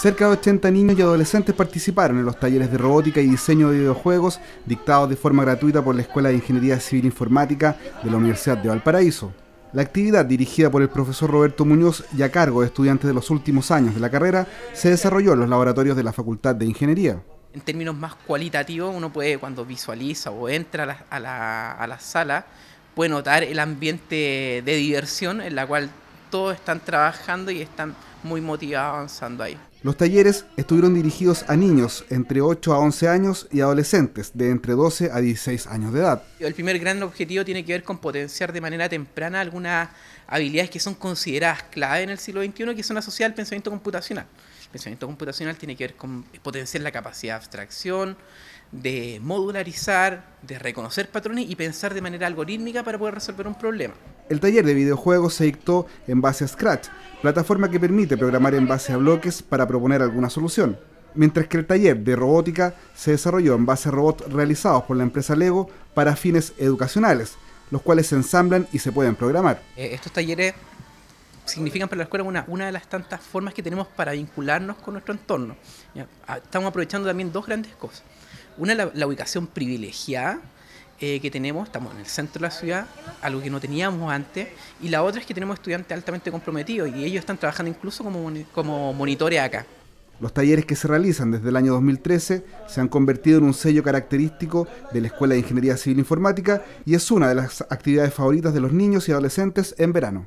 Cerca de 80 niños y adolescentes participaron en los talleres de robótica y diseño de videojuegos dictados de forma gratuita por la Escuela de Ingeniería Civil Informática de la Universidad de Valparaíso. La actividad dirigida por el profesor Roberto Muñoz y a cargo de estudiantes de los últimos años de la carrera se desarrolló en los laboratorios de la Facultad de Ingeniería. En términos más cualitativos, uno puede, cuando visualiza o entra a la, a la, sala, puede notar el ambiente de diversión en la cual todos están trabajando y están muy motivados avanzando ahí. Los talleres estuvieron dirigidos a niños entre 8 a 11 años y adolescentes de entre 12 a 16 años de edad. El primer gran objetivo tiene que ver con potenciar de manera temprana algunas habilidades que son consideradas clave en el siglo XXI que son asociadas al pensamiento computacional. El pensamiento computacional tiene que ver con potenciar la capacidad de abstracción, de modularizar, de reconocer patrones y pensar de manera algorítmica para poder resolver un problema. El taller de videojuegos se dictó en base a Scratch, plataforma que permite programar en base a bloques para proponer alguna solución. Mientras que el taller de robótica se desarrolló en base a robots realizados por la empresa Lego para fines educacionales, los cuales se ensamblan y se pueden programar. Eh, estos talleres significan para la escuela una, una de las tantas formas que tenemos para vincularnos con nuestro entorno. Ah, estamos aprovechando también dos grandes cosas. Una, la, la ubicación privilegiada eh, que tenemos, estamos en el centro de la ciudad, algo que no teníamos antes, y la otra es que tenemos estudiantes altamente comprometidos y ellos están trabajando incluso como, como monitores acá. Los talleres que se realizan desde el año 2013 se han convertido en un sello característico de la Escuela de Ingeniería Civil Informática y es una de las actividades favoritas de los niños y adolescentes en verano.